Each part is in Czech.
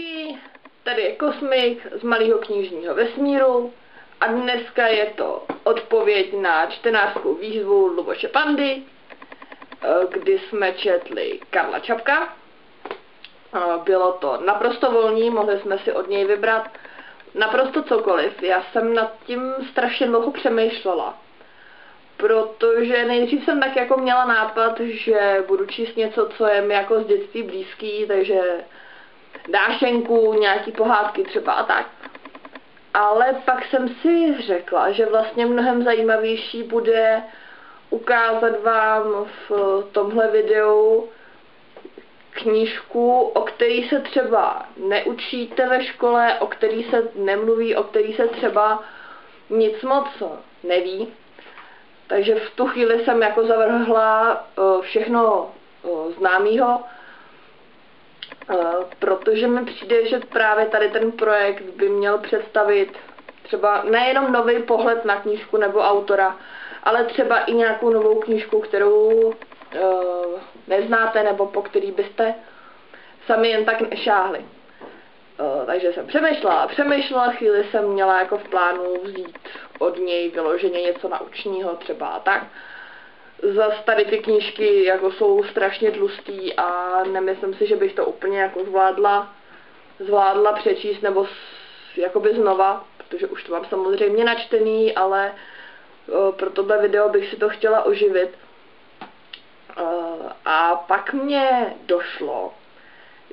Čauky, tady je Kosmik z malého knižního vesmíru a dneska je to odpověď na čtenářskou výzvu Luboše Pandy, eh, kdy jsme četli Karla Čapka. Eh, bylo to naprosto volný, mohli jsme si od něj vybrat naprosto cokoliv. Já jsem nad tím strašně dlouho přemýšlela, protože nejdřív jsem tak jako měla nápad, že budu číst něco, co je mi jako z dětství blízký, takže dášenku, nějaký pohádky třeba a tak. Ale pak jsem si řekla, že vlastně mnohem zajímavější bude ukázat vám v tomhle videu knížku, o který se třeba neučíte ve škole, o který se nemluví, o který se třeba nic moc neví. Takže v tu chvíli jsem jako zavrhla eh, všechno eh, známého protože mi přijde, že právě tady ten projekt by měl představit třeba nejenom nový pohled na knížku nebo autora, ale třeba i nějakou novou knížku, kterou uh, neznáte nebo po který byste sami jen tak nešáhli. Uh, takže jsem přemýšlela, přemýšlela, chvíli jsem měla jako v plánu vzít od něj vyloženě něco naučního třeba a tak zas tady ty knížky jako jsou strašně tlustý a nemyslím si, že bych to úplně jako zvládla, zvládla přečíst nebo s, jakoby znova, protože už to mám samozřejmě načtený, ale o, pro tohle video bych si to chtěla oživit. O, a pak mě došlo,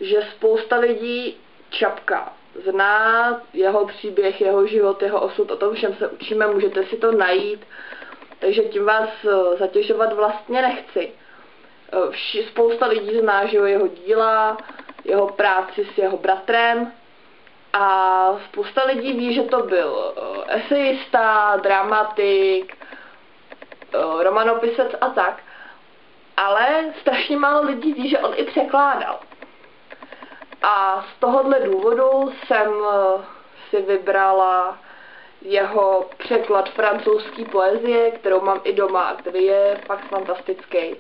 že spousta lidí Čapka zná jeho příběh, jeho život, jeho osud, o tom všem se učíme, můžete si to najít takže tím vás eh, zatěžovat vlastně nechci. Eh, vši, spousta lidí zná že jeho díla, jeho práci s jeho bratrem a spousta lidí ví, že to byl eh, esejista, dramatik, romanopisec a tak. Ale strašně málo lidí ví, že on i překládal. A z tohohle důvodu jsem si vybrala jeho překlad francouzské poezie, kterou mám i doma, který je fakt fantastický.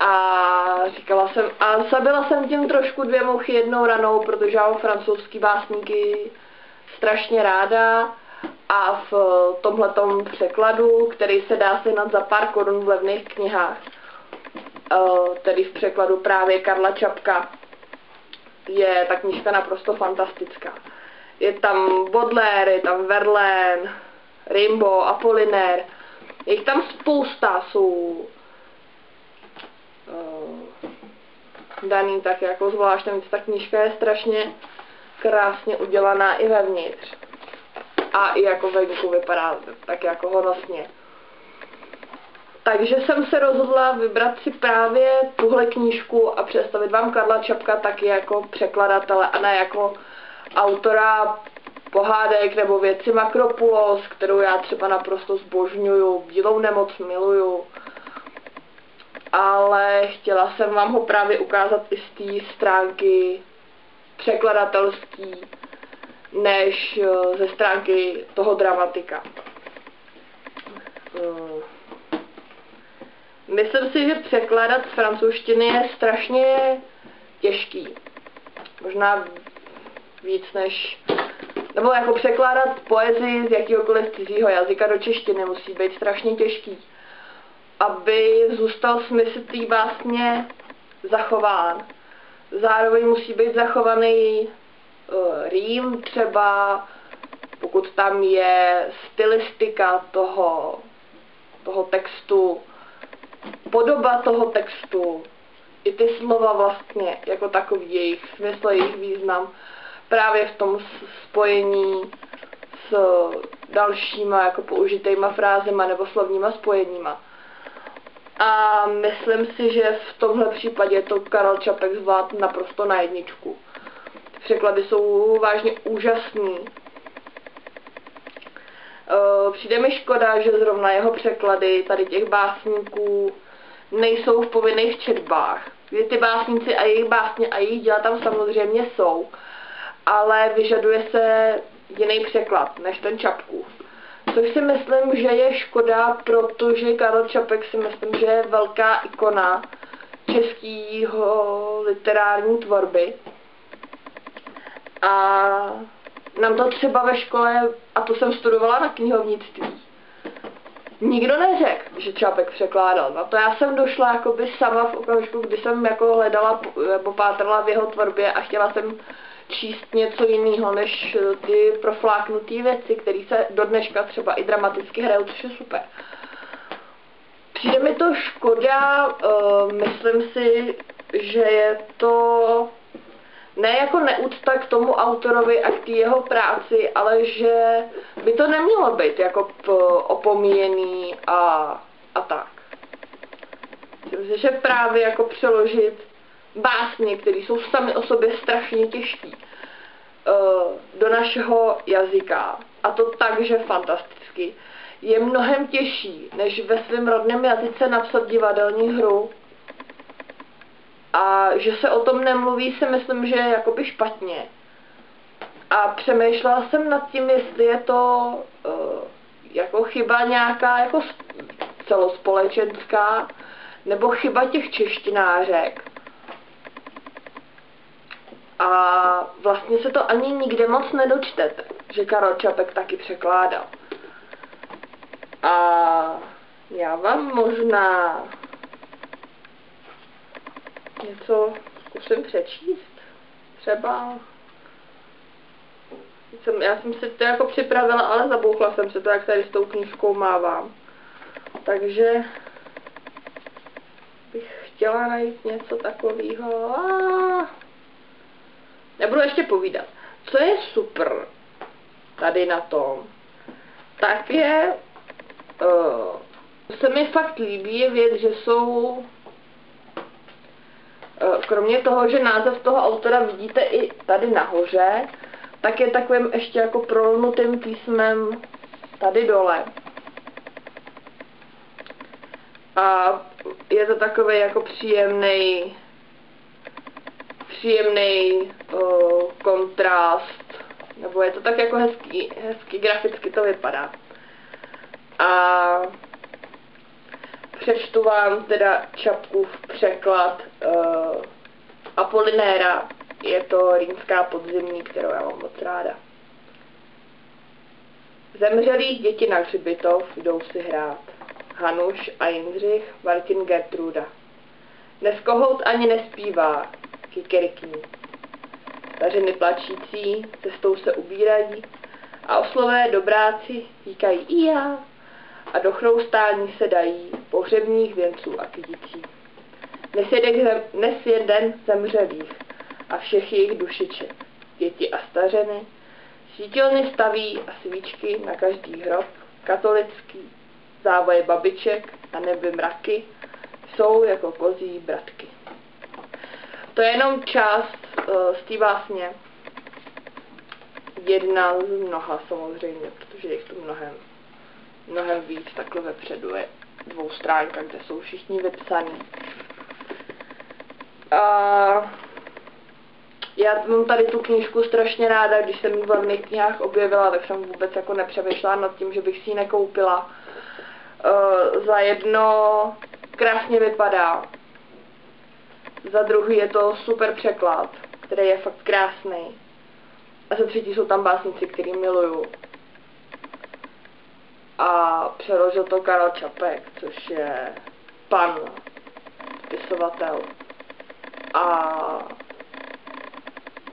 A říkala jsem, a zabila jsem tím trošku dvě mouchy jednou ranou, protože mám francouzský básníky strašně ráda a v tomhletom překladu, který se dá sehnat za pár korun v levných knihách, eh, tedy v překladu právě Karla Čapka, je ta knižka naprosto fantastická je tam Baudelaire, je tam Verlaine, Rimbaud, Apollinaire, je jich tam spousta, jsou uh, daný tak jako zvlášť, navíc ta knížka je strašně krásně udělaná i vevnitř. A i jako venku vypadá tak jako honosně. Takže jsem se rozhodla vybrat si právě tuhle knížku a představit vám Karla Čapka taky jako překladatele a ne jako autora pohádek nebo věci Makropulos, kterou já třeba naprosto zbožňuju, bílou nemoc miluju. Ale chtěla jsem vám ho právě ukázat i z té stránky překladatelský, než eh, ze stránky toho dramatika. Eh, myslím si, že překládat z francouzštiny je strašně těžký. Možná víc než... Nebo jako překládat poezii z jakýhokoliv cizího jazyka do češtiny musí být strašně těžký. Aby zůstal smysl té básně zachován. Zároveň musí být zachovaný uh, rým třeba, pokud tam je stylistika toho, toho textu, podoba toho textu, i ty slova vlastně, jako takový jejich smysl, jejich význam právě v tom spojení s dalšíma jako použitýma frázema nebo slovníma spojeníma. A myslím si, že v tomhle případě to Karel Čapek zvlád naprosto na jedničku. Překlady jsou vážně úžasný. E, přijde mi škoda, že zrovna jeho překlady tady těch básníků nejsou v povinných četbách. Ty básníci a jejich básně a jejich díla tam samozřejmě jsou, ale vyžaduje se jiný překlad než ten Čapkův. Což si myslím, že je škoda, protože Karel Čapek si myslím, že je velká ikona českého literární tvorby. A nám to třeba ve škole, a to jsem studovala na knihovnictví, nikdo neřekl, že Čapek překládal. No to já jsem došla jakoby sama v okamžiku, kdy jsem jako hledala nebo pátrala v jeho tvorbě a chtěla jsem číst něco jiného než ty profláknuté věci, které se do dneška třeba i dramaticky hrajou, což je super. Přijde mi to škoda, uh, myslím si, že je to ne jako neúcta k tomu autorovi a k té jeho práci, ale že by to nemělo být jako opomíjený a, a tak. Myslím si, že právě jako přeložit básně, které jsou sami o sobě strašně těžké, do našeho jazyka, a to tak, že fantasticky, je mnohem těžší, než ve svém rodném jazyce napsat divadelní hru, a že se o tom nemluví, si myslím, že je jakoby špatně. A přemýšlela jsem nad tím, jestli je to uh, jako chyba nějaká jako celospolečenská, nebo chyba těch češtinářek. A vlastně se to ani nikde moc nedočtete, že Karol Čapek taky překládal. A já vám možná něco zkusím přečíst. Třeba jsem, já jsem si to jako připravila, ale zabouchla jsem se to, jak tady s tou knížkou mávám. Takže bych chtěla najít něco takového. Nebudu ještě povídat. Co je super tady na tom, tak je, uh, se mi fakt líbí je věc, že jsou Eh, kromě toho, že název toho autora vidíte i tady nahoře, tak je takovým ještě jako prolnutým písmem tady dole. A je to takový jako příjemný příjemný uh, kontrast, nebo je to tak jako hezký, hezký graficky to vypadá. A přečtu vám teda Čapkův překlad uh, Apolinéra. Je to rýmská podzimní, kterou já mám moc ráda. Zemřelých děti na hřbitov jdou si hrát. Hanuš a Jindřich, Martin Gertruda. Dnes kohout ani nespívá, kikerikní. Stařiny plačící cestou se ubírají a oslové dobráci říkají i já a do chroustání se dají pohřebních věnců a kyticí. Dnes je den zemřelých a všech jejich dušiček, děti a stařeny, svítilny staví a svíčky na každý hrob, katolický, závoje babiček a neby mraky jsou jako kozí bratky. To je jenom část uh, z té básně. Jedna z mnoha samozřejmě, protože je tu mnohem mnohem víc takhle vepředu je dvou stránka, kde jsou všichni vypsaní. A já mám tady tu knížku strašně ráda, když jsem ji v levných knihách objevila, tak jsem vůbec jako nepřemýšlela nad tím, že bych si ji nekoupila. Uh, za jedno krásně vypadá. Za druhý je to super překlad, který je fakt krásný. A za třetí jsou tam básnici, který miluju a přeložil to Karel Čapek, což je pan spisovatel. A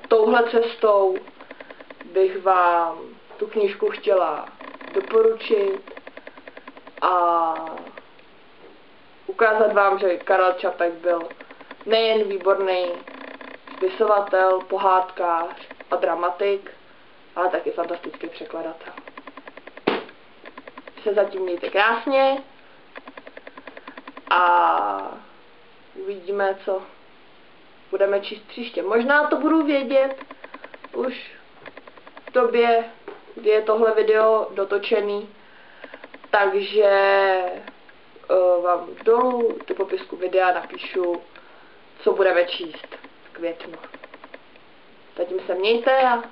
touhle cestou bych vám tu knížku chtěla doporučit a ukázat vám, že Karel Čapek byl nejen výborný spisovatel, pohádkář a dramatik, ale taky fantastický překladatel se zatím mějte krásně a uvidíme, co budeme číst příště. Možná to budu vědět už v době, kdy je tohle video dotočený, takže uh, vám dolů do popisku videa napíšu, co budeme číst v květnu. Zatím se mějte a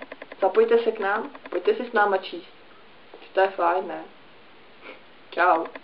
zapojte se k nám, pojďte si s náma číst. To je fajn, ne? Ciao.